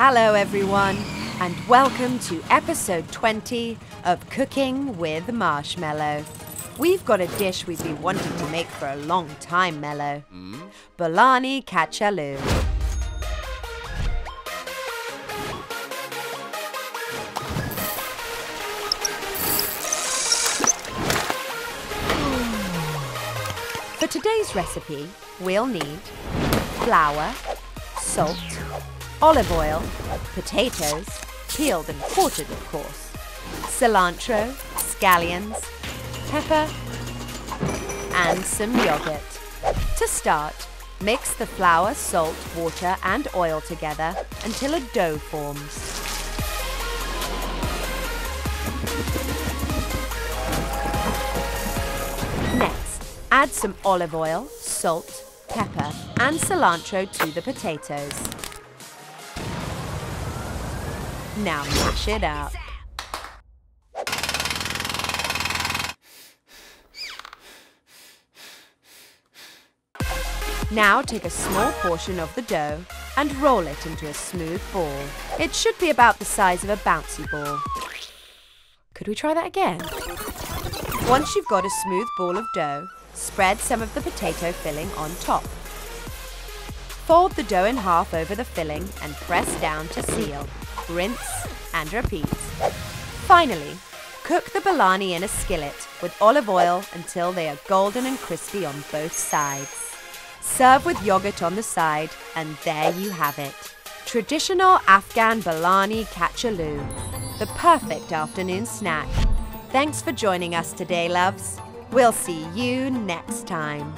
Hello, everyone, and welcome to episode 20 of Cooking with Marshmello. We've got a dish we've been wanting to make for a long time, Mello. Bolani Kachaloo. For today's recipe, we'll need flour, salt, olive oil, potatoes, peeled and quartered of course, cilantro, scallions, pepper, and some yogurt. To start, mix the flour, salt, water and oil together until a dough forms. Next, add some olive oil, salt, pepper and cilantro to the potatoes. Now mash it up. Now take a small portion of the dough and roll it into a smooth ball. It should be about the size of a bouncy ball. Could we try that again? Once you've got a smooth ball of dough, spread some of the potato filling on top. Fold the dough in half over the filling and press down to seal. Rinse and repeat. Finally, cook the bolani in a skillet with olive oil until they are golden and crispy on both sides. Serve with yogurt on the side, and there you have it. Traditional Afghan bolani kachaloo, the perfect afternoon snack. Thanks for joining us today, loves. We'll see you next time.